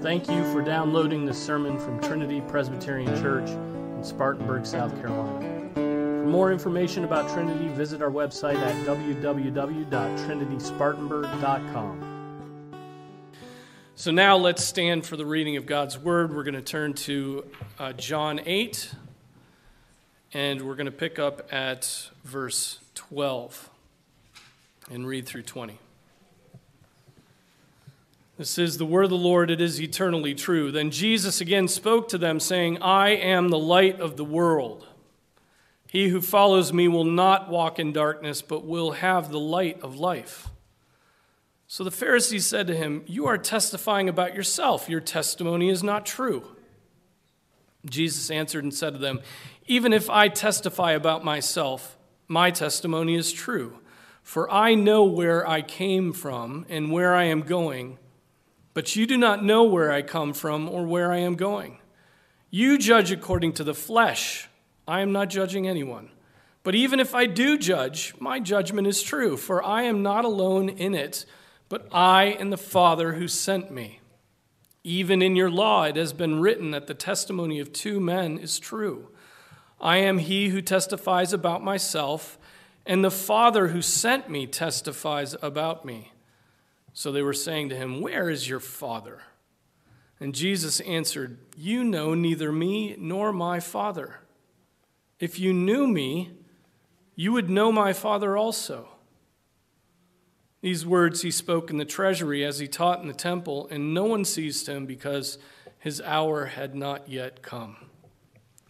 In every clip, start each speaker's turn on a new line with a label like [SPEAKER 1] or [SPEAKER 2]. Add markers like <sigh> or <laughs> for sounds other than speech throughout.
[SPEAKER 1] Thank you for downloading this sermon from Trinity Presbyterian Church in Spartanburg, South Carolina. For more information about Trinity, visit our website at www.trinityspartanburg.com. So now let's stand for the reading of God's Word. We're going to turn to uh, John 8, and we're going to pick up at verse 12 and read through 20. This is the word of the Lord, it is eternally true. Then Jesus again spoke to them, saying, I am the light of the world. He who follows me will not walk in darkness, but will have the light of life. So the Pharisees said to him, You are testifying about yourself. Your testimony is not true. Jesus answered and said to them, Even if I testify about myself, my testimony is true. For I know where I came from and where I am going but you do not know where I come from or where I am going. You judge according to the flesh. I am not judging anyone. But even if I do judge, my judgment is true, for I am not alone in it, but I and the Father who sent me. Even in your law it has been written that the testimony of two men is true. I am he who testifies about myself, and the Father who sent me testifies about me. So they were saying to him, Where is your Father? And Jesus answered, You know neither me nor my Father. If you knew me, you would know my Father also. These words he spoke in the treasury as he taught in the temple, and no one seized him because his hour had not yet come.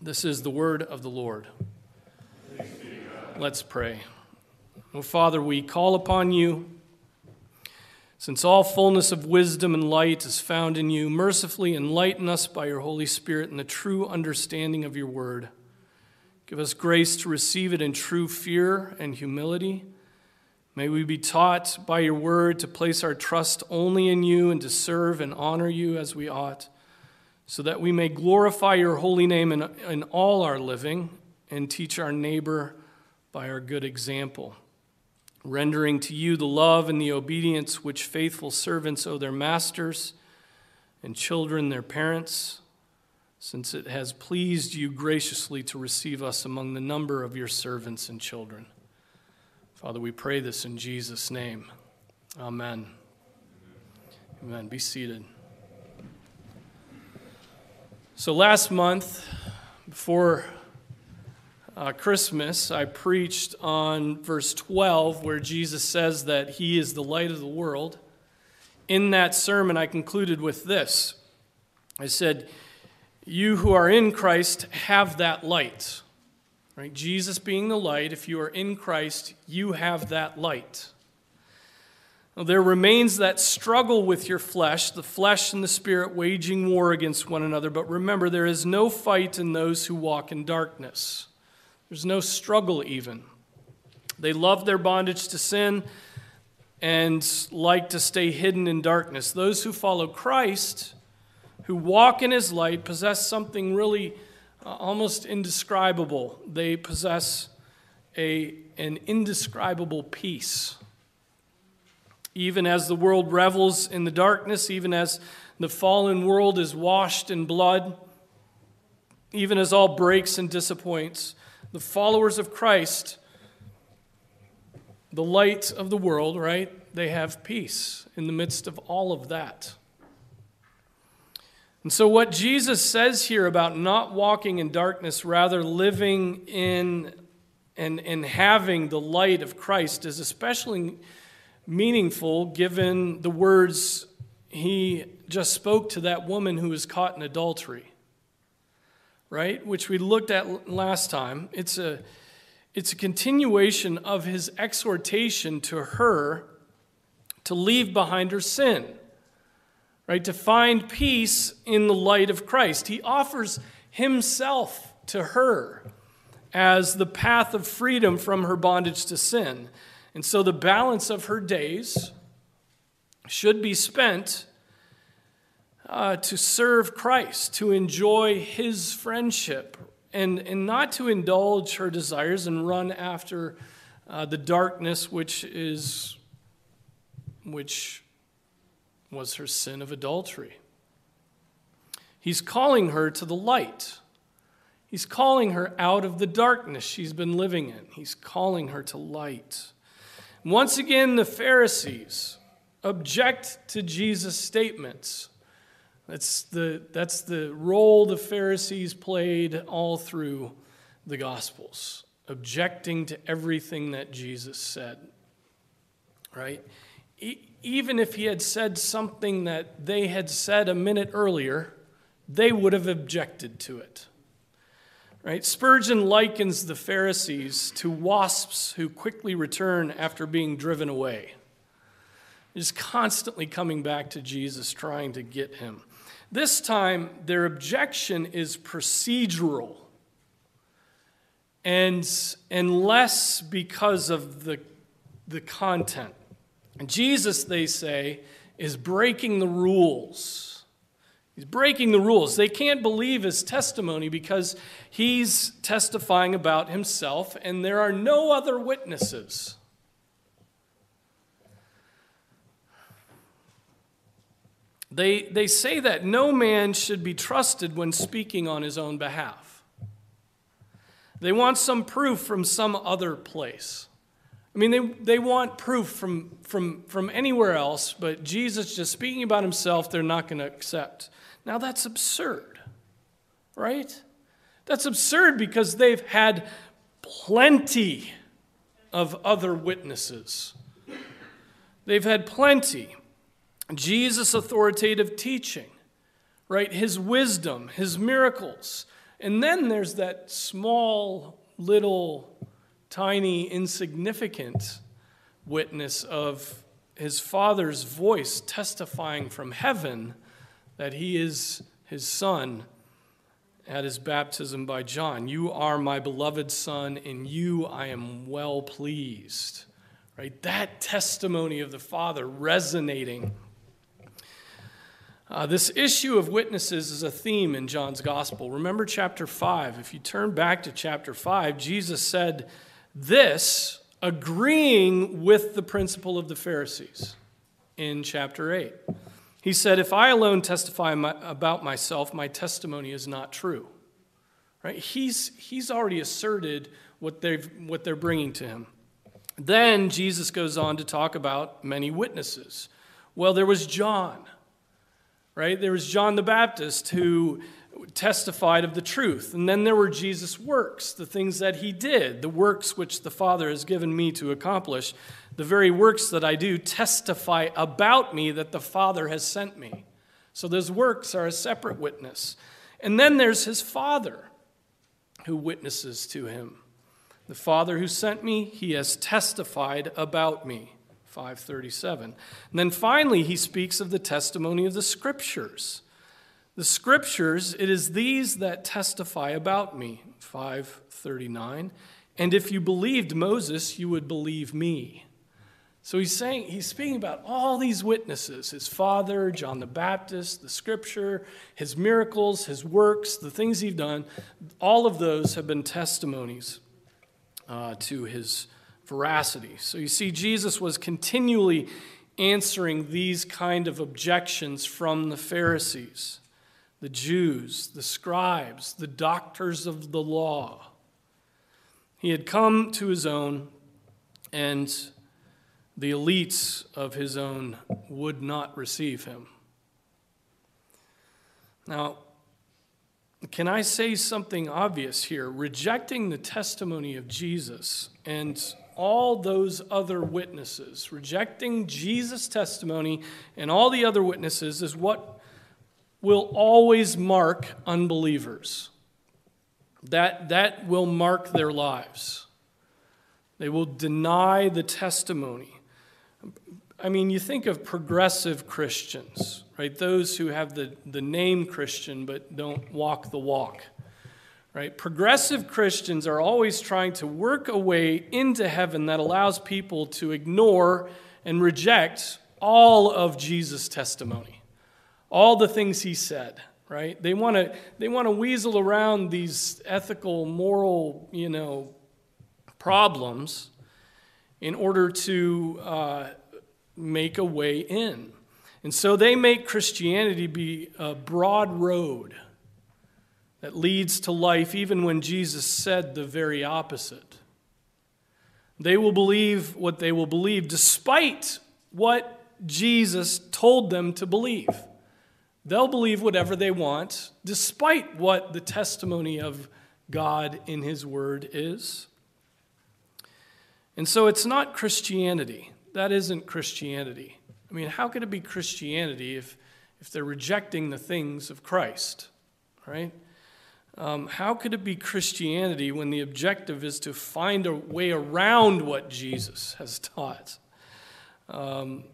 [SPEAKER 1] This is the word of the Lord. Let's pray. Oh, Father, we call upon you since all fullness of wisdom and light is found in you, mercifully enlighten us by your Holy Spirit in the true understanding of your word. Give us grace to receive it in true fear and humility. May we be taught by your word to place our trust only in you and to serve and honor you as we ought, so that we may glorify your holy name in, in all our living and teach our neighbor by our good example rendering to you the love and the obedience which faithful servants owe their masters and children their parents, since it has pleased you graciously to receive us among the number of your servants and children. Father, we pray this in Jesus' name. Amen. Amen. Be seated. So last month, before uh, Christmas, I preached on verse 12, where Jesus says that he is the light of the world. In that sermon, I concluded with this I said, You who are in Christ have that light. Right? Jesus being the light, if you are in Christ, you have that light. Now, there remains that struggle with your flesh, the flesh and the spirit waging war against one another. But remember, there is no fight in those who walk in darkness. There's no struggle, even. They love their bondage to sin and like to stay hidden in darkness. Those who follow Christ, who walk in his light, possess something really uh, almost indescribable. They possess a, an indescribable peace. Even as the world revels in the darkness, even as the fallen world is washed in blood, even as all breaks and disappoints, the followers of Christ, the light of the world, right? They have peace in the midst of all of that. And so, what Jesus says here about not walking in darkness, rather living in and, and having the light of Christ, is especially meaningful given the words he just spoke to that woman who was caught in adultery right, which we looked at last time. It's a, it's a continuation of his exhortation to her to leave behind her sin, right, to find peace in the light of Christ. He offers himself to her as the path of freedom from her bondage to sin. And so the balance of her days should be spent uh, to serve Christ, to enjoy his friendship, and, and not to indulge her desires and run after uh, the darkness which is which was her sin of adultery. He's calling her to the light. He's calling her out of the darkness she's been living in. He's calling her to light. Once again, the Pharisees object to Jesus' statements. That's the, that's the role the Pharisees played all through the Gospels, objecting to everything that Jesus said. Right? E- even if he had said something that they had said a minute earlier, they would have objected to it. Right? Spurgeon likens the Pharisees to wasps who quickly return after being driven away. Just constantly coming back to Jesus, trying to get him. This time, their objection is procedural and, and less because of the, the content. And Jesus, they say, is breaking the rules. He's breaking the rules. They can't believe his testimony because he's testifying about himself, and there are no other witnesses. They, they say that no man should be trusted when speaking on his own behalf. They want some proof from some other place. I mean, they, they want proof from, from, from anywhere else, but Jesus just speaking about himself, they're not going to accept. Now, that's absurd, right? That's absurd because they've had plenty of other witnesses. They've had plenty. Jesus' authoritative teaching, right? His wisdom, his miracles. And then there's that small, little, tiny, insignificant witness of his father's voice testifying from heaven that he is his son at his baptism by John. You are my beloved son, in you I am well pleased. Right? That testimony of the Father resonating uh, this issue of witnesses is a theme in John's gospel. Remember chapter 5. If you turn back to chapter 5, Jesus said this agreeing with the principle of the Pharisees in chapter 8. He said, If I alone testify my, about myself, my testimony is not true. Right? He's, he's already asserted what, they've, what they're bringing to him. Then Jesus goes on to talk about many witnesses. Well, there was John right? There was John the Baptist who testified of the truth. And then there were Jesus' works, the things that he did, the works which the Father has given me to accomplish. The very works that I do testify about me that the Father has sent me. So those works are a separate witness. And then there's his Father who witnesses to him. The Father who sent me, he has testified about me. 537. And then finally, he speaks of the testimony of the scriptures. The scriptures, it is these that testify about me. 539. And if you believed Moses, you would believe me. So he's saying, he's speaking about all these witnesses his father, John the Baptist, the scripture, his miracles, his works, the things he's done. All of those have been testimonies uh, to his veracity. So you see, Jesus was continually answering these kind of objections from the Pharisees, the Jews, the scribes, the doctors of the law. He had come to his own, and the elites of his own would not receive him. Now, can I say something obvious here? Rejecting the testimony of Jesus and all those other witnesses. Rejecting Jesus' testimony and all the other witnesses is what will always mark unbelievers. That, that will mark their lives. They will deny the testimony. I mean, you think of progressive Christians, right? Those who have the, the name Christian but don't walk the walk. Right? Progressive Christians are always trying to work a way into heaven that allows people to ignore and reject all of Jesus' testimony, all the things he said, right? They want to they want to weasel around these ethical, moral, you know, problems in order to uh, make a way in. And so they make Christianity be a broad road that leads to life, even when Jesus said the very opposite. They will believe what they will believe, despite what Jesus told them to believe. They'll believe whatever they want, despite what the testimony of God in His Word is. And so it's not Christianity. That isn't Christianity. I mean, how could it be Christianity if, if they're rejecting the things of Christ, right? Um, how could it be Christianity when the objective is to find a way around what Jesus has taught? Um,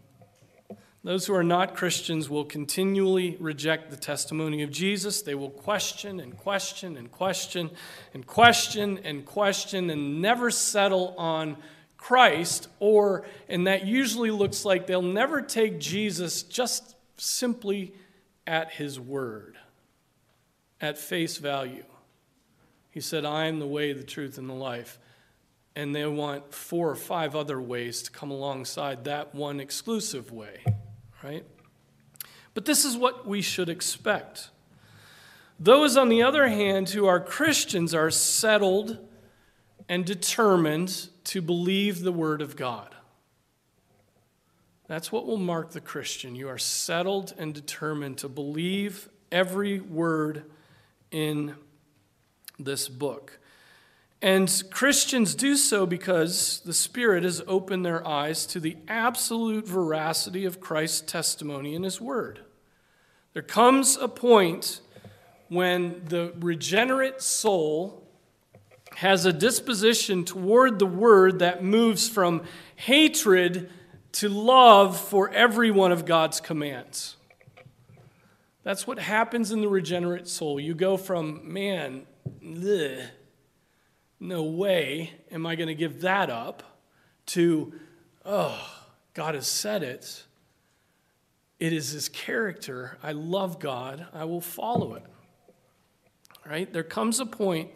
[SPEAKER 1] those who are not Christians will continually reject the testimony of Jesus. They will question and question and question and question and question and never settle on Christ, or, and that usually looks like they'll never take Jesus just simply at his word at face value. He said, I am the way, the truth, and the life. And they want four or five other ways to come alongside that one exclusive way, right? But this is what we should expect. Those, on the other hand, who are Christians are settled and determined to believe the Word of God. That's what will mark the Christian. You are settled and determined to believe every word in this book. And Christians do so because the Spirit has opened their eyes to the absolute veracity of Christ's testimony in His Word. There comes a point when the regenerate soul has a disposition toward the Word that moves from hatred to love for every one of God's commands. That's what happens in the regenerate soul. You go from, man, no way am I going to give that up, to, oh, God has said it. It is his character. I love God. I will follow it. Right? There comes a point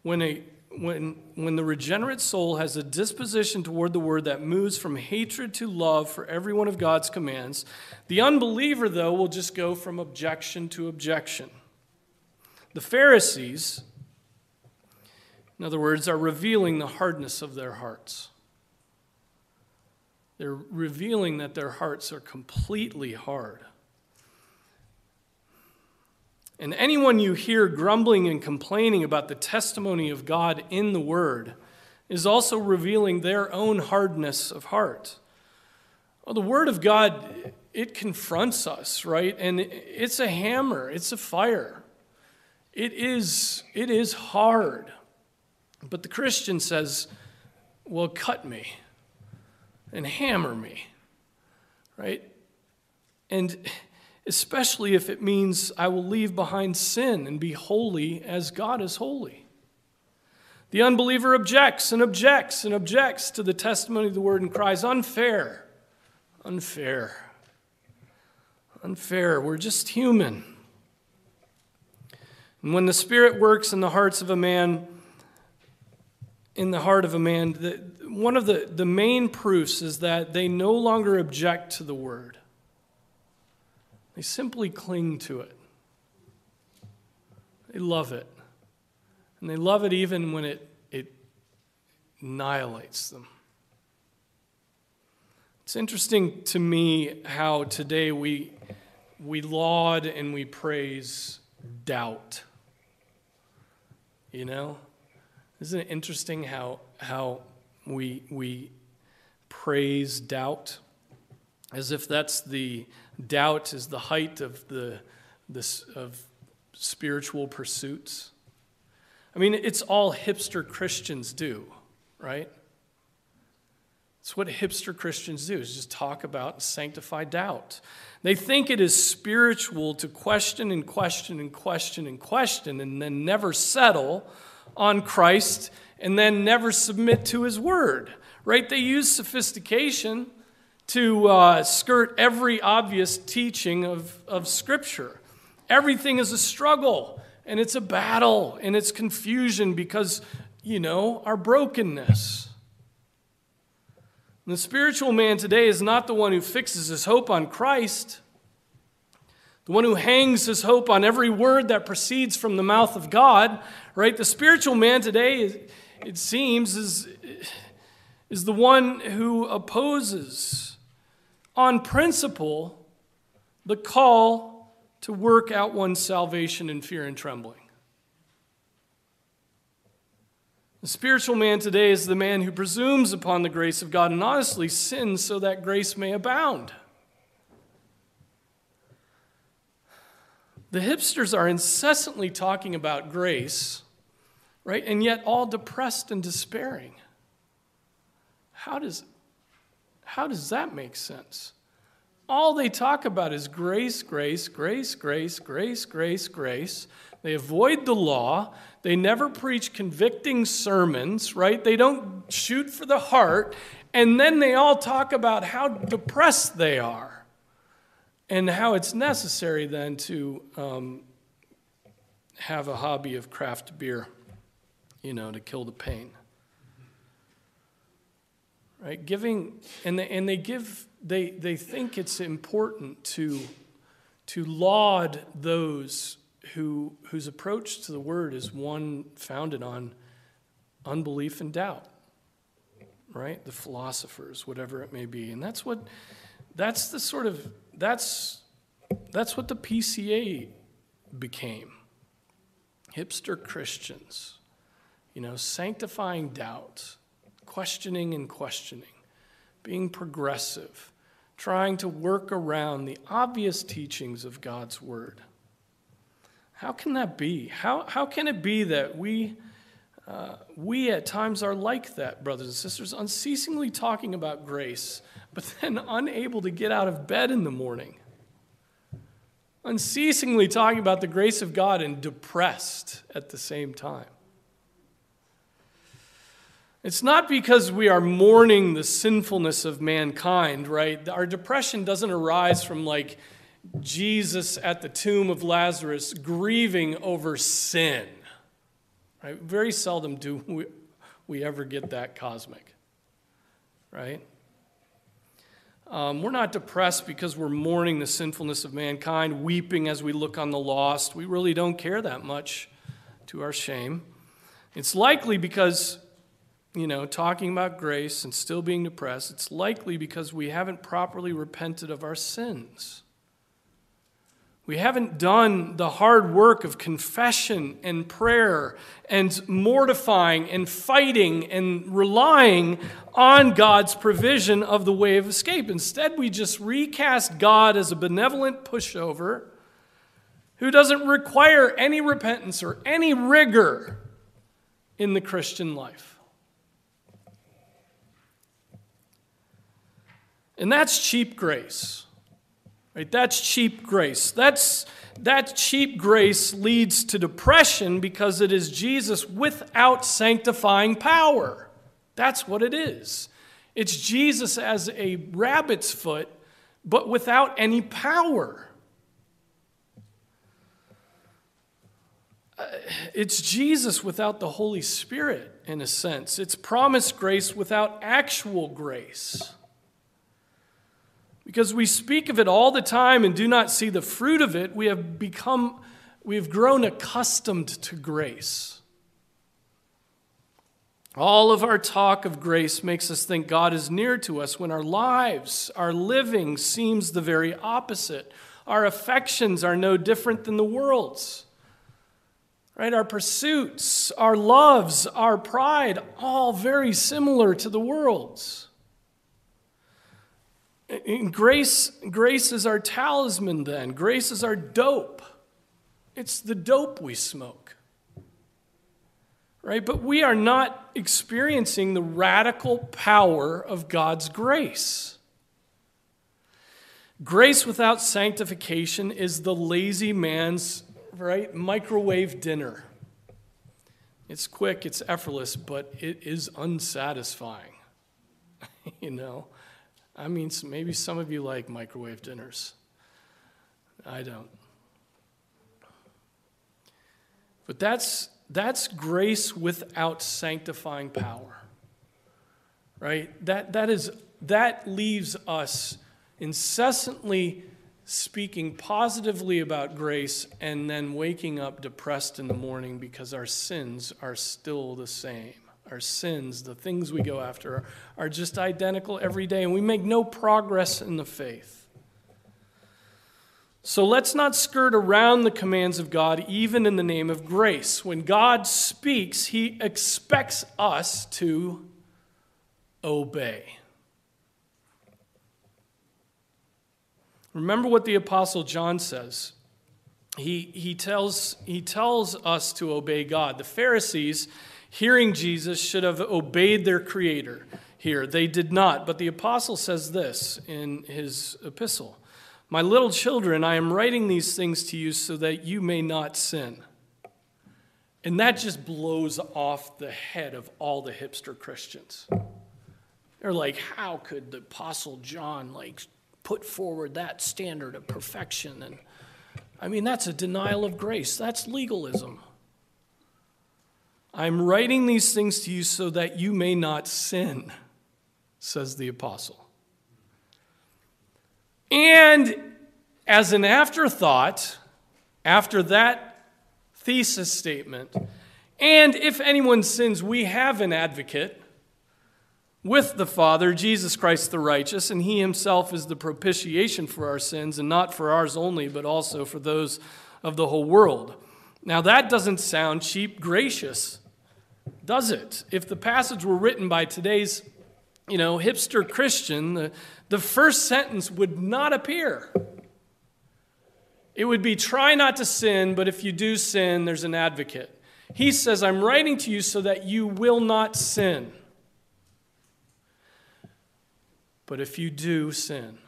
[SPEAKER 1] when a when, when the regenerate soul has a disposition toward the word that moves from hatred to love for every one of God's commands, the unbeliever, though, will just go from objection to objection. The Pharisees, in other words, are revealing the hardness of their hearts. They're revealing that their hearts are completely hard. And anyone you hear grumbling and complaining about the testimony of God in the Word is also revealing their own hardness of heart. Well, the Word of God, it confronts us, right? And it's a hammer, it's a fire. It is, it is hard. But the Christian says, well, cut me and hammer me, right? And especially if it means I will leave behind sin and be holy as God is holy. The unbeliever objects and objects and objects to the testimony of the word and cries, Unfair, unfair, unfair. We're just human. And when the Spirit works in the hearts of a man, in the heart of a man, the, one of the, the main proofs is that they no longer object to the word. They simply cling to it. They love it. And they love it even when it, it annihilates them. It's interesting to me how today we, we laud and we praise doubt. You know? Isn't it interesting how, how we, we praise doubt as if that's the, doubt is the height of the this of spiritual pursuits. I mean, it's all hipster Christians do, right? It's what hipster Christians do, is just talk about and sanctify doubt. They think it is spiritual to question and question and question and question and then never settle on Christ and then never submit to his word, right? They use sophistication to uh, skirt every obvious teaching of, of Scripture. Everything is a struggle, and it's a battle, and it's confusion because, you know, our brokenness. And the spiritual man today is not the one who fixes his hope on Christ. the one who hangs his hope on every word that proceeds from the mouth of God, right? The spiritual man today, it seems, is, is the one who opposes on principle the call to work out one's salvation in fear and trembling. The spiritual man today is the man who presumes upon the grace of God and honestly sins so that grace may abound. The hipsters are incessantly talking about grace, right? And yet all depressed and despairing. How does, how does that make sense? All they talk about is grace, grace, grace, grace, grace, grace, grace. They avoid the law. They never preach convicting sermons, right? They don't shoot for the heart. And then they all talk about how depressed they are and how it's necessary then to um, have a hobby of craft beer, you know, to kill the pain. Right? Giving, and they, and they give, they, they think it's important to, to laud those who, whose approach to the word is one founded on unbelief and doubt, right? The philosophers, whatever it may be. And that's what, that's the sort of, that's, that's what the PCA became. Hipster Christians, you know, sanctifying doubt, questioning and questioning, being progressive, trying to work around the obvious teachings of God's word. How can that be? How, how can it be that we, uh, we at times are like that, brothers and sisters, unceasingly talking about grace, but then <laughs> unable to get out of bed in the morning? Unceasingly talking about the grace of God and depressed at the same time. It's not because we are mourning the sinfulness of mankind, right? Our depression doesn't arise from like Jesus at the tomb of Lazarus grieving over sin. Right? Very seldom do we, we ever get that cosmic. Right? Um, we're not depressed because we're mourning the sinfulness of mankind, weeping as we look on the lost. We really don't care that much to our shame. It's likely because, you know, talking about grace and still being depressed, it's likely because we haven't properly repented of our sins. We haven't done the hard work of confession and prayer and mortifying and fighting and relying on God's provision of the way of escape. Instead, we just recast God as a benevolent pushover who doesn't require any repentance or any rigor in the Christian life. And that's cheap grace. Right? That's cheap grace. That's, that cheap grace leads to depression because it is Jesus without sanctifying power. That's what it is. It's Jesus as a rabbit's foot, but without any power. Uh, it's Jesus without the Holy Spirit, in a sense. It's promised grace without actual grace. Because we speak of it all the time and do not see the fruit of it, we have become, we have grown accustomed to grace. All of our talk of grace makes us think God is near to us when our lives, our living seems the very opposite. Our affections are no different than the world's. Right? Our pursuits, our loves, our pride, all very similar to the world's. Grace, grace is our talisman then. Grace is our dope. It's the dope we smoke. Right? But we are not experiencing the radical power of God's grace. Grace without sanctification is the lazy man's right microwave dinner. It's quick, it's effortless, but it is unsatisfying. <laughs> you know, I mean, maybe some of you like microwave dinners. I don't. But that's, that's grace without sanctifying power. Right? That, that, is, that leaves us incessantly speaking positively about grace and then waking up depressed in the morning because our sins are still the same. Our sins, the things we go after, are just identical every day, and we make no progress in the faith. So let's not skirt around the commands of God, even in the name of grace. When God speaks, He expects us to obey. Remember what the Apostle John says. He, he, tells, he tells us to obey God. The Pharisees, hearing Jesus, should have obeyed their Creator here. They did not. But the Apostle says this in his epistle My little children, I am writing these things to you so that you may not sin. And that just blows off the head of all the hipster Christians. They're like, how could the Apostle John, like, put forward that standard of perfection. And I mean, that's a denial of grace, that's legalism. I'm writing these things to you so that you may not sin, says the apostle. And as an afterthought, after that thesis statement, and if anyone sins, we have an advocate with the Father, Jesus Christ the righteous, and he himself is the propitiation for our sins, and not for ours only, but also for those of the whole world. Now, that doesn't sound cheap gracious, does it? If the passage were written by today's, you know, hipster Christian, the, the first sentence would not appear. It would be try not to sin, but if you do sin, there's an advocate. He says, I'm writing to you so that you will not sin. But if you do sin,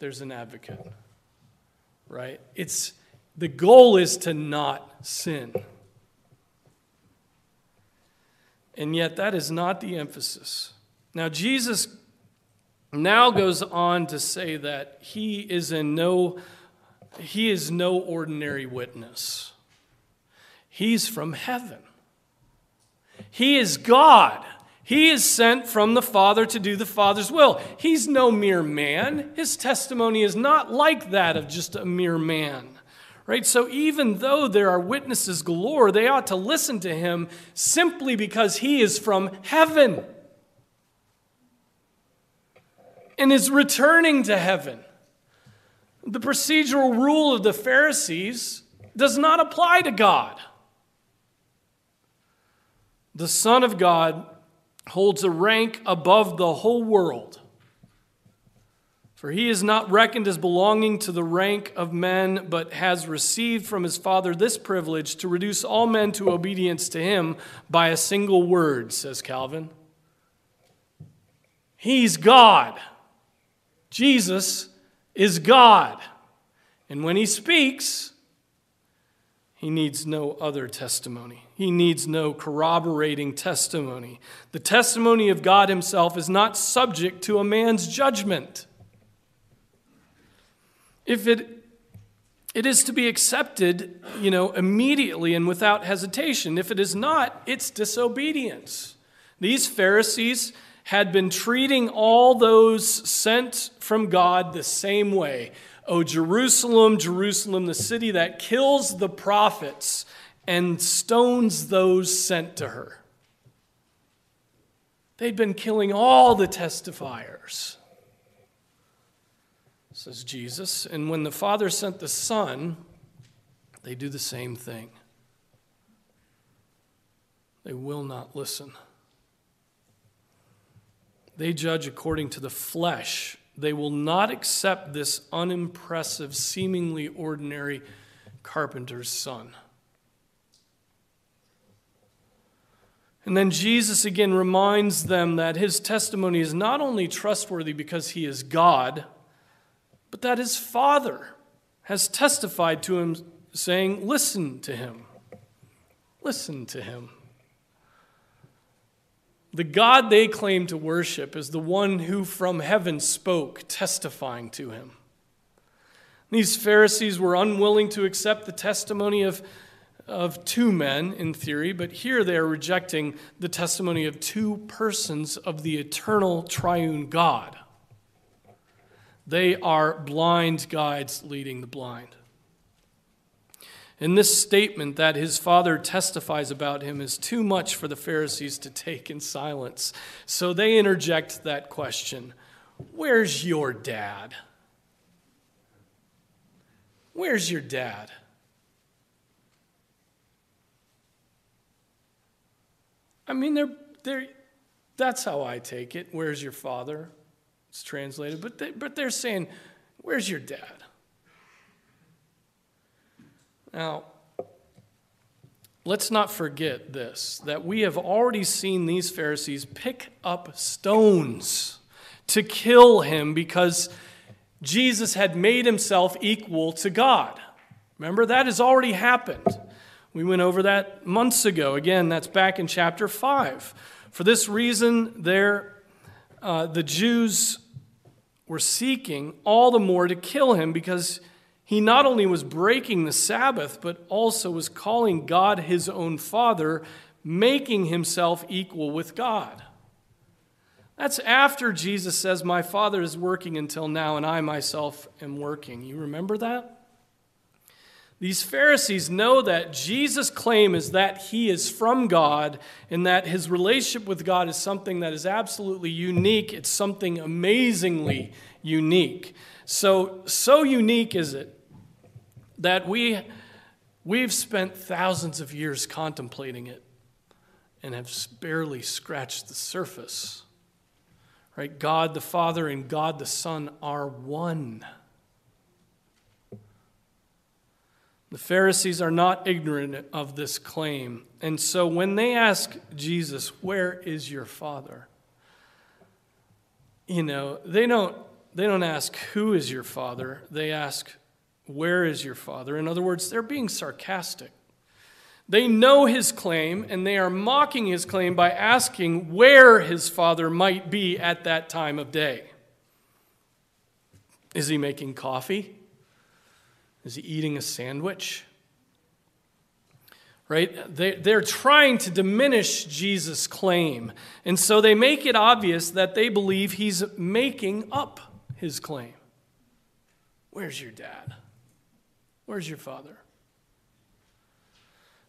[SPEAKER 1] there's an advocate, right? It's the goal is to not sin. And yet, that is not the emphasis. Now, Jesus now goes on to say that he is in no he is no ordinary witness. He's from heaven. He is God. He is sent from the Father to do the Father's will. He's no mere man. His testimony is not like that of just a mere man. Right? So even though there are witnesses galore, they ought to listen to him simply because he is from heaven and is returning to heaven. The procedural rule of the Pharisees does not apply to God. The Son of God holds a rank above the whole world. For he is not reckoned as belonging to the rank of men, but has received from his Father this privilege to reduce all men to obedience to him by a single word, says Calvin. He's God. Jesus is God. And when he speaks, he needs no other testimony. He needs no corroborating testimony. The testimony of God Himself is not subject to a man's judgment. If it, it is to be accepted, you know, immediately and without hesitation. If it is not, it's disobedience. These Pharisees had been treating all those sent from God the same way. O Jerusalem, Jerusalem, the city that kills the prophets and stones those sent to her. They'd been killing all the testifiers, says Jesus. And when the Father sent the Son, they do the same thing. They will not listen. They judge according to the flesh they will not accept this unimpressive, seemingly ordinary carpenter's son. And then Jesus again reminds them that his testimony is not only trustworthy because he is God, but that his Father has testified to him, saying, Listen to him. Listen to him. The God they claim to worship is the one who from heaven spoke, testifying to him. These Pharisees were unwilling to accept the testimony of, of two men, in theory, but here they are rejecting the testimony of two persons of the eternal triune God. They are blind guides leading the blind. And this statement that his father testifies about him is too much for the Pharisees to take in silence. So they interject that question Where's your dad? Where's your dad? I mean, they're, they're, that's how I take it. Where's your father? It's translated. But, they, but they're saying, Where's your dad? Now, let's not forget this that we have already seen these Pharisees pick up stones to kill him because Jesus had made himself equal to God. Remember, that has already happened. We went over that months ago. Again, that's back in chapter 5. For this reason, there, uh, the Jews were seeking all the more to kill him because he not only was breaking the Sabbath, but also was calling God his own Father, making himself equal with God. That's after Jesus says, My Father is working until now, and I myself am working. You remember that? These Pharisees know that Jesus' claim is that he is from God and that his relationship with God is something that is absolutely unique. It's something amazingly unique. So, so unique is it that we, we've spent thousands of years contemplating it and have barely scratched the surface. Right? God the Father and God the Son are one. The Pharisees are not ignorant of this claim. And so when they ask Jesus, Where is your Father? You know, they don't, they don't ask, Who is your Father? They ask, where is your father? In other words, they're being sarcastic. They know his claim and they are mocking his claim by asking where his father might be at that time of day. Is he making coffee? Is he eating a sandwich? Right? They, they're trying to diminish Jesus' claim. And so they make it obvious that they believe he's making up his claim. Where's your dad? Where's your father?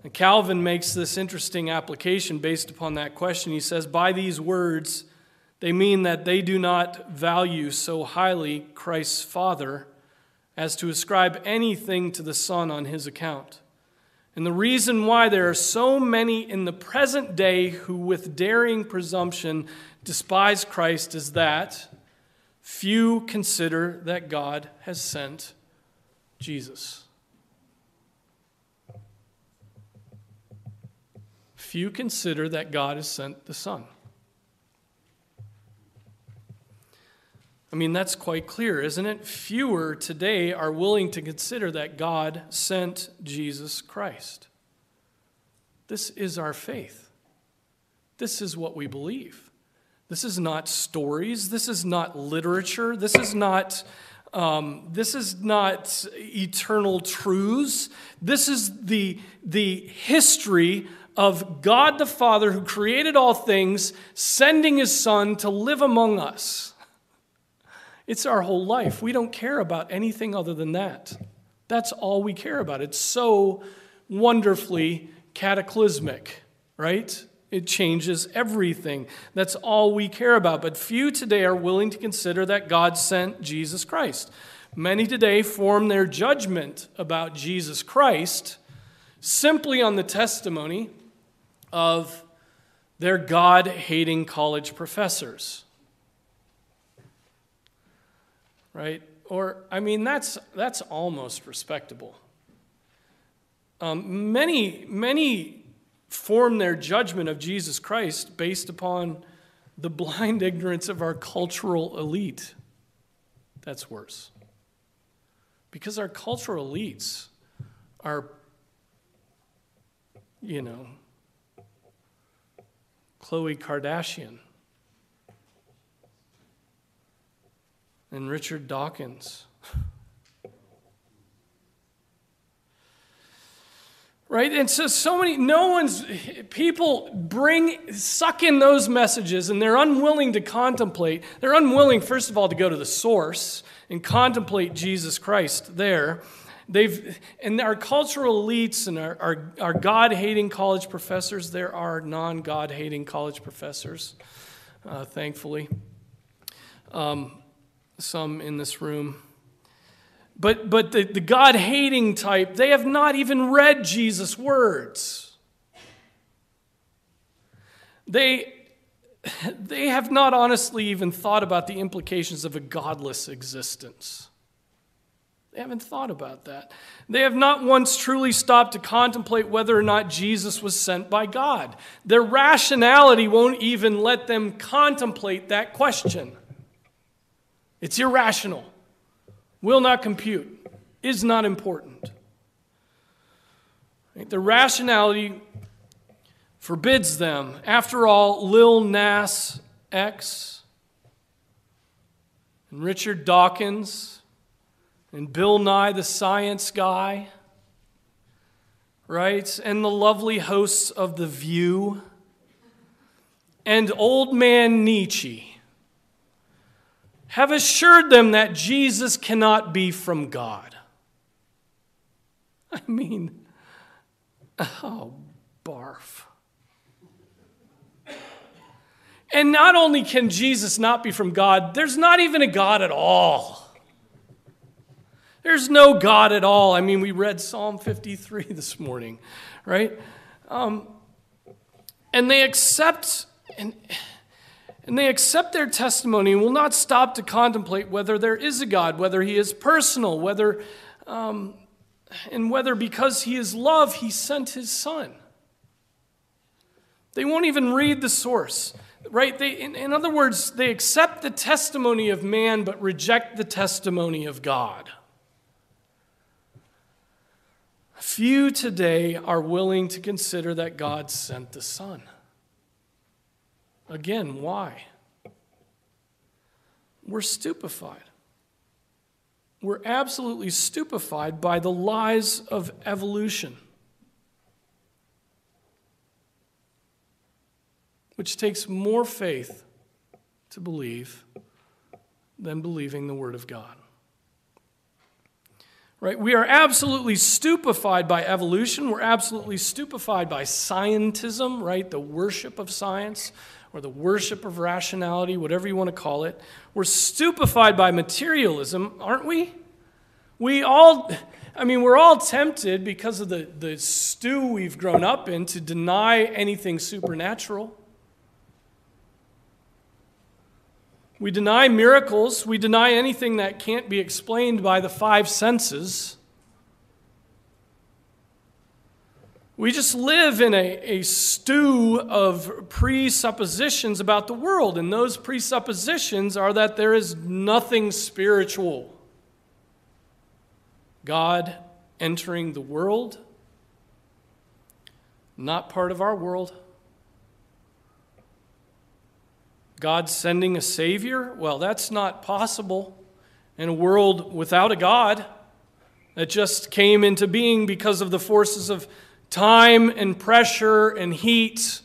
[SPEAKER 1] And Calvin makes this interesting application based upon that question. He says, By these words, they mean that they do not value so highly Christ's Father as to ascribe anything to the Son on his account. And the reason why there are so many in the present day who, with daring presumption, despise Christ is that few consider that God has sent Jesus. few consider that God has sent the Son. I mean, that's quite clear, isn't it? Fewer today are willing to consider that God sent Jesus Christ. This is our faith. This is what we believe. This is not stories. This is not literature. This is not. Um, this is not eternal truths. This is the, the history of God the Father who created all things, sending his Son to live among us. It's our whole life. We don't care about anything other than that. That's all we care about. It's so wonderfully cataclysmic, right? It changes everything. That's all we care about. But few today are willing to consider that God sent Jesus Christ. Many today form their judgment about Jesus Christ simply on the testimony of their God hating college professors. Right? Or, I mean, that's, that's almost respectable. Um, many, many form their judgment of Jesus Christ based upon the blind <laughs> ignorance of our cultural elite. That's worse. Because our cultural elites are, you know, Khloe Kardashian and Richard Dawkins. Right? And so, so many, no one's, people bring, suck in those messages and they're unwilling to contemplate. They're unwilling, first of all, to go to the source and contemplate Jesus Christ there. They've, and our cultural elites and our, our, our God hating college professors, there are non God hating college professors, uh, thankfully. Um, some in this room. But, but the, the God hating type, they have not even read Jesus' words. They, they have not honestly even thought about the implications of a godless existence. They haven't thought about that. They have not once truly stopped to contemplate whether or not Jesus was sent by God. Their rationality won't even let them contemplate that question. It's irrational will not compute, is not important. The rationality forbids them. After all, Lil Nas X and Richard Dawkins and Bill Nye the Science Guy, right? And the lovely hosts of The View and Old Man Nietzsche have assured them that Jesus cannot be from God. I mean, oh, barf. And not only can Jesus not be from God, there's not even a God at all. There's no God at all. I mean, we read Psalm 53 <laughs> this morning, right? Um, and they accept, and and they accept their testimony and will not stop to contemplate whether there is a God, whether he is personal, whether, um, and whether because he is love, he sent his son. They won't even read the source, right? They, in, in other words, they accept the testimony of man but reject the testimony of God. Few today are willing to consider that God sent the Son. Again, why? We're stupefied. We're absolutely stupefied by the lies of evolution, which takes more faith to believe than believing the Word of God. Right? We are absolutely stupefied by evolution. We're absolutely stupefied by scientism, right? The worship of science or the worship of rationality, whatever you want to call it. We're stupefied by materialism, aren't we? We all, I mean, we're all tempted because of the, the stew we've grown up in to deny anything supernatural. We deny miracles. We deny anything that can't be explained by the five senses. We just live in a, a stew of presuppositions about the world, and those presuppositions are that there is nothing spiritual. God entering the world, not part of our world. God sending a Savior, well, that's not possible in a world without a God that just came into being because of the forces of time and pressure and heat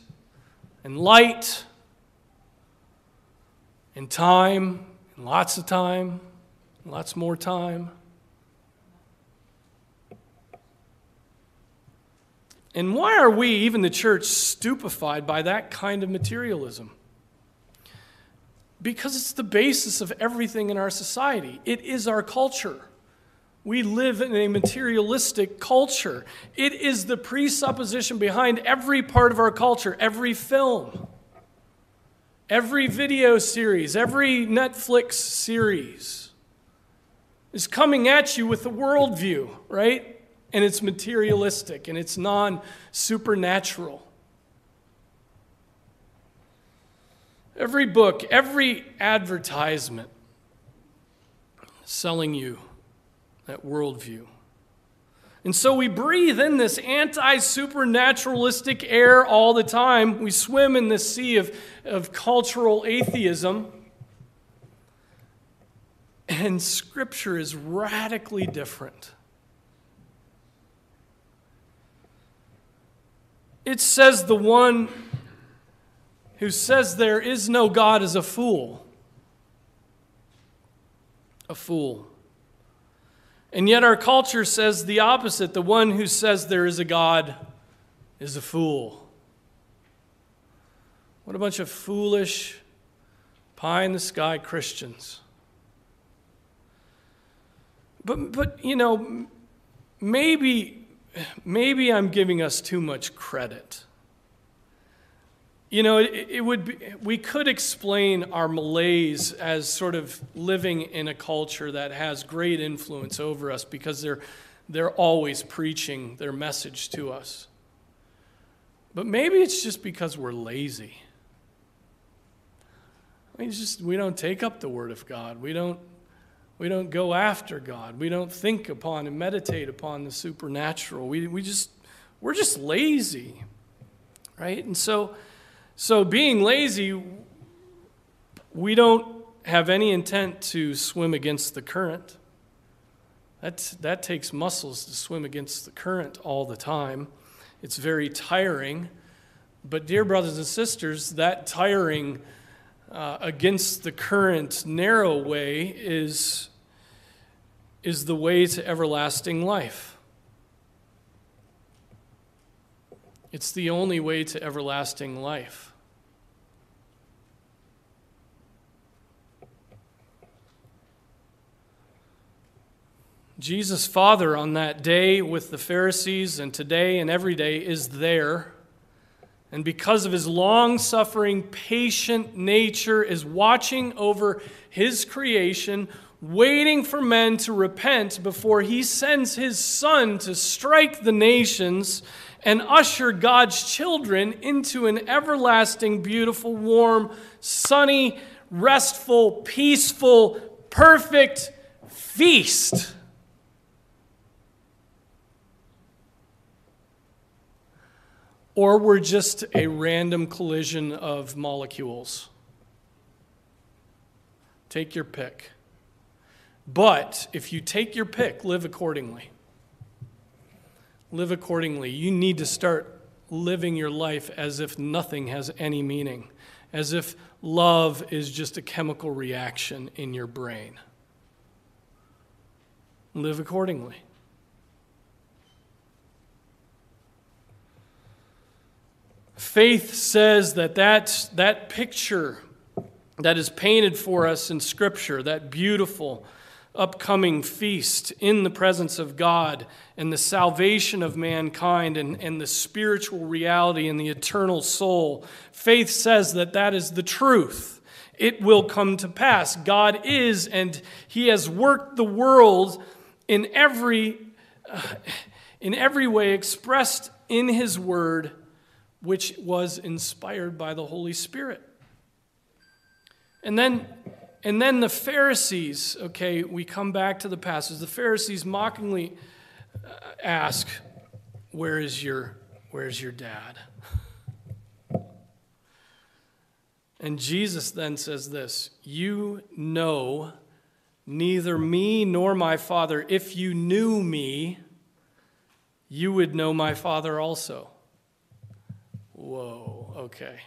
[SPEAKER 1] and light and time and lots of time, lots more time. And why are we, even the church, stupefied by that kind of materialism? Because it's the basis of everything in our society. It is our culture. We live in a materialistic culture. It is the presupposition behind every part of our culture, every film, every video series, every Netflix series is coming at you with a worldview, right? And it's materialistic and it's non supernatural. Every book, every advertisement selling you that worldview. And so we breathe in this anti supernaturalistic air all the time. We swim in this sea of, of cultural atheism. And Scripture is radically different. it says the one who says there is no God is a fool. A fool. And yet our culture says the opposite. The one who says there is a God is a fool. What a bunch of foolish, pie in the sky Christians. But, but you know, maybe, maybe I'm giving us too much credit. You know, it, it would be, we could explain our malaise as sort of living in a culture that has great influence over us because they're, they're always preaching their message to us. But maybe it's just because we're lazy. I We just we don't take up the word of God. We don't we don't go after God. We don't think upon and meditate upon the supernatural. We, we just we're just lazy. Right? And so so being lazy we don't have any intent to swim against the current. That, that takes muscles to swim against the current all the time. It's very tiring. But, dear brothers and sisters, that tiring uh, against the current narrow way is, is the way to everlasting life. It's the only way to everlasting life. Jesus' Father on that day with the Pharisees and today and every day is there and because of his long suffering, patient nature, is watching over his creation, waiting for men to repent before he sends his son to strike the nations and usher God's children into an everlasting, beautiful, warm, sunny, restful, peaceful, perfect feast. or we're just a random collision of molecules. Take your pick. But if you take your pick, live accordingly. Live accordingly. You need to start living your life as if nothing has any meaning, as if love is just a chemical reaction in your brain. Live accordingly. Faith says that that, that picture that is painted for us in Scripture, that beautiful upcoming feast in the presence of God and the salvation of mankind and, and the spiritual reality and the eternal soul, faith says that that is the truth. It will come to pass. God is, and He has worked the world in every, uh, in every way expressed in His Word which was inspired by the Holy Spirit. And then, and then the Pharisees, okay, we come back to the passage. The Pharisees mockingly uh, ask, Where is your, where's your dad? And Jesus then says this You know neither me nor my Father. If you knew me, you would know my Father also. Whoa, okay.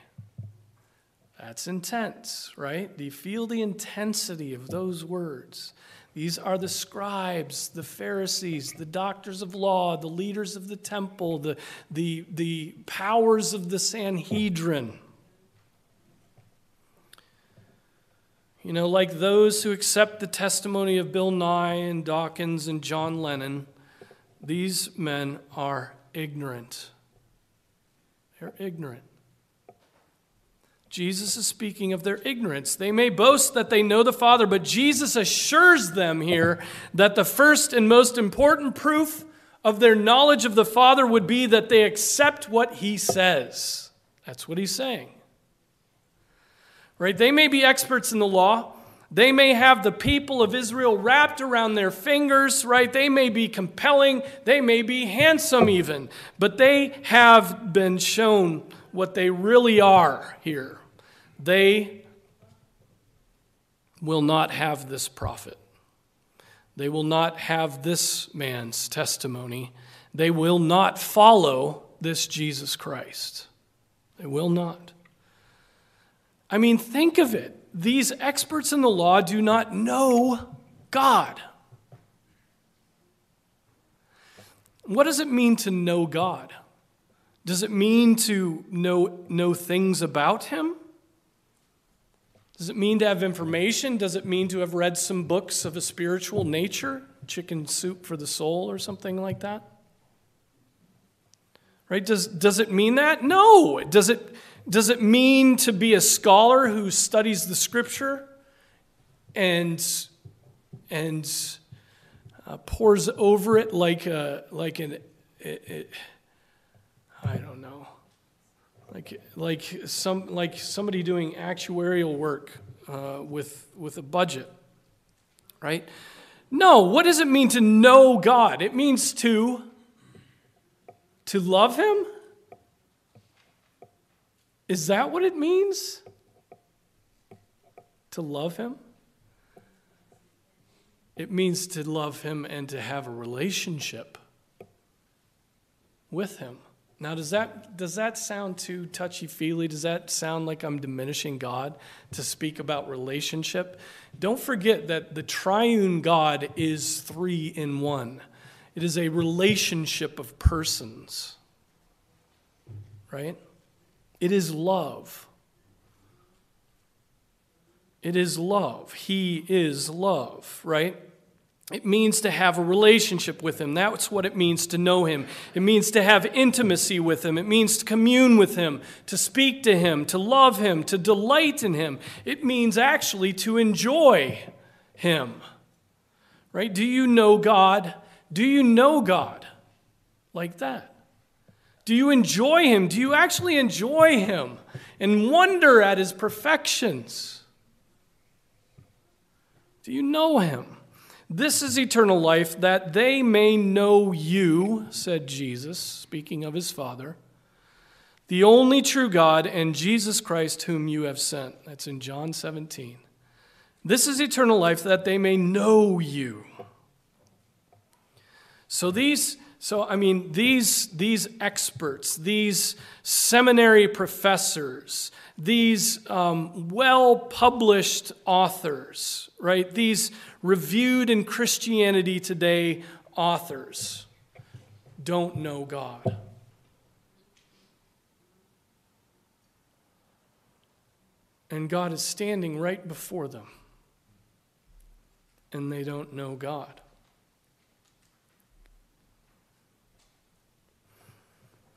[SPEAKER 1] That's intense, right? Do you feel the intensity of those words? These are the scribes, the Pharisees, the doctors of law, the leaders of the temple, the, the, the powers of the Sanhedrin. You know, like those who accept the testimony of Bill Nye and Dawkins and John Lennon, these men are ignorant they're ignorant. Jesus is speaking of their ignorance. They may boast that they know the Father, but Jesus assures them here that the first and most important proof of their knowledge of the Father would be that they accept what he says. That's what he's saying. Right? They may be experts in the law, they may have the people of Israel wrapped around their fingers, right? They may be compelling, they may be handsome even, but they have been shown what they really are here. They will not have this prophet. They will not have this man's testimony. They will not follow this Jesus Christ. They will not. I mean, think of it. These experts in the law do not know God. What does it mean to know God? Does it mean to know, know things about Him? Does it mean to have information? Does it mean to have read some books of a spiritual nature? Chicken soup for the soul or something like that? Right? Does, does it mean that? No. Does it, does it mean to be a scholar who studies the scripture and, and uh, pores over it like a, like an it, it, I don't know like like some like somebody doing actuarial work uh, with with a budget right? No what does it mean to know God? It means to to love him? Is that what it means? To love him? It means to love him and to have a relationship with him. Now, does that, does that sound too touchy feely? Does that sound like I'm diminishing God to speak about relationship? Don't forget that the triune God is three in one, it is a relationship of persons, right? It is love. It is love. He is love, right? It means to have a relationship with Him. That's what it means to know Him. It means to have intimacy with Him. It means to commune with Him, to speak to Him, to love Him, to delight in Him. It means actually to enjoy Him. Right? Do you know God? Do you know God like that? Do you enjoy Him? Do you actually enjoy Him and wonder at His perfections? Do you know Him? This is eternal life, that they may know you, said Jesus, speaking of his Father, the only true God, and Jesus Christ, whom you have sent. That's in John 17. This is eternal life, that they may know you. So these. So, I mean, these, these experts, these seminary professors, these um, well published authors, right? These reviewed in Christianity Today authors don't know God. And God is standing right before them, and they don't know God.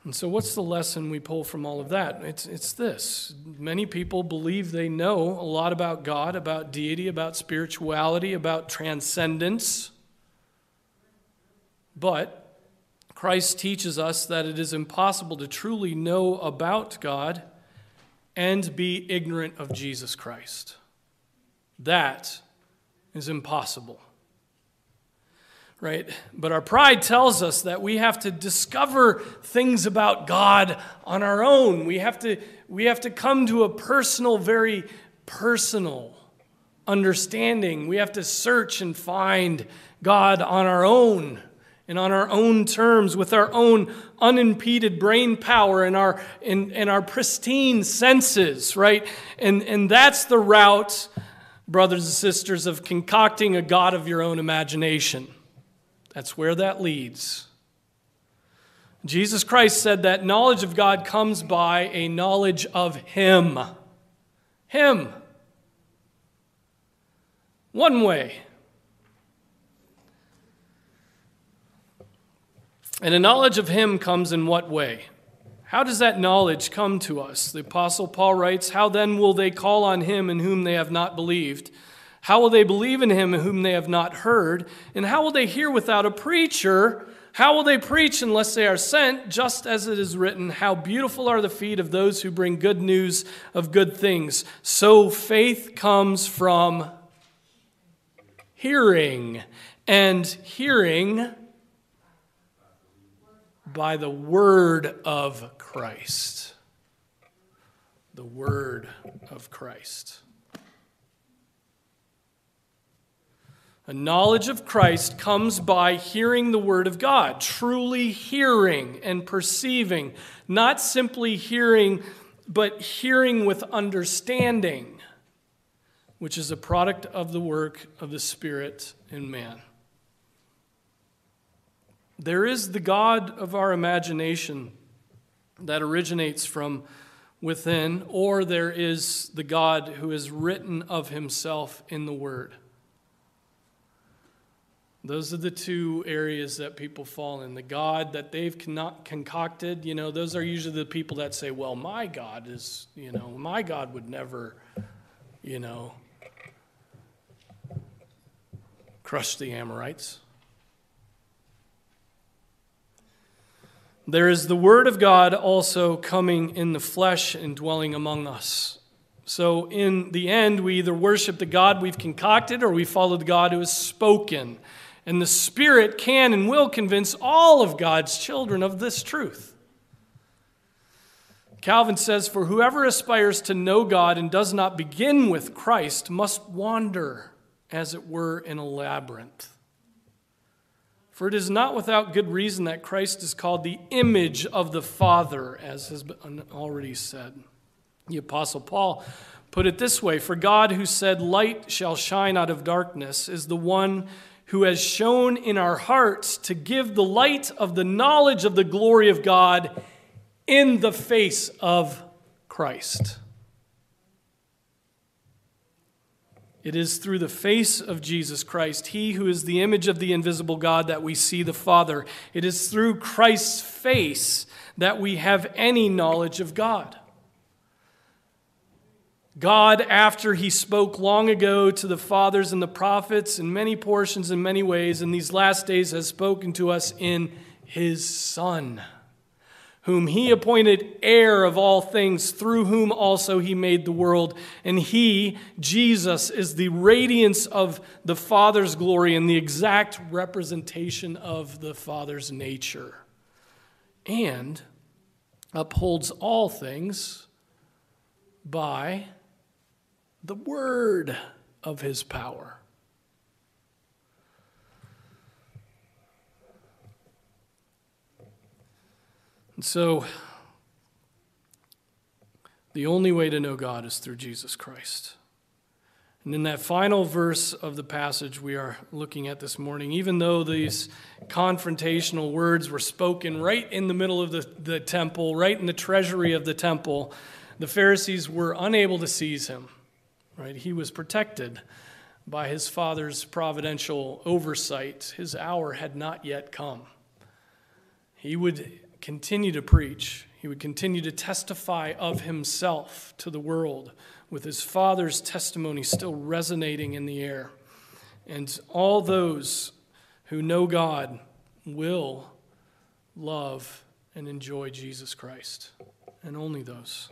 [SPEAKER 1] And so, what's the lesson we pull from all of that? It's, it's this. Many people believe they know a lot about God, about deity, about spirituality, about transcendence. But Christ teaches us that it is impossible to truly know about God and be ignorant of Jesus Christ. That is impossible right? But our pride tells us that we have to discover things about God on our own. We have to, we have to come to a personal, very personal understanding. We have to search and find God on our own and on our own terms with our own unimpeded brain power and our, and, and our pristine senses, right? And, and that's the route, brothers and sisters, of concocting a God of your own imagination. That's where that leads. Jesus Christ said that knowledge of God comes by a knowledge of Him. Him. One way. And a knowledge of Him comes in what way? How does that knowledge come to us? The Apostle Paul writes, How then will they call on Him in whom they have not believed? How will they believe in him whom they have not heard? And how will they hear without a preacher? How will they preach unless they are sent? Just as it is written, How beautiful are the feet of those who bring good news of good things. So faith comes from hearing, and hearing by the word of Christ. The word of Christ. A knowledge of Christ comes by hearing the Word of God, truly hearing and perceiving, not simply hearing, but hearing with understanding, which is a product of the work of the Spirit in man. There is the God of our imagination that originates from within, or there is the God who is written of himself in the Word. Those are the two areas that people fall in. The God that they've concocted, you know, those are usually the people that say, well, my God is, you know, my God would never, you know, crush the Amorites. There is the Word of God also coming in the flesh and dwelling among us. So, in the end, we either worship the God we've concocted or we follow the God who has spoken. And the Spirit can and will convince all of God's children of this truth. Calvin says, For whoever aspires to know God and does not begin with Christ must wander, as it were, in a labyrinth. For it is not without good reason that Christ is called the image of the Father, as has been already said. The Apostle Paul put it this way For God, who said, Light shall shine out of darkness, is the one who has shone in our hearts to give the light of the knowledge of the glory of God in the face of Christ. It is through the face of Jesus Christ, He who is the image of the invisible God, that we see the Father. It is through Christ's face that we have any knowledge of God. God, after He spoke long ago to the fathers and the prophets in many portions, in many ways, in these last days has spoken to us in His Son whom he appointed heir of all things, through whom also he made the world. And he, Jesus, is the radiance of the Father's glory and the exact representation of the Father's nature, and upholds all things by the word of his power. And so, the only way to know God is through Jesus Christ. And in that final verse of the passage we are looking at this morning, even though these confrontational words were spoken right in the middle of the, the temple, right in the treasury of the temple, the Pharisees were unable to seize him. Right? He was protected by his father's providential oversight. His hour had not yet come. He would continue to preach. He would continue to testify of himself to the world with his Father's testimony still resonating in the air. And all those who know God will love and enjoy Jesus Christ, and only those.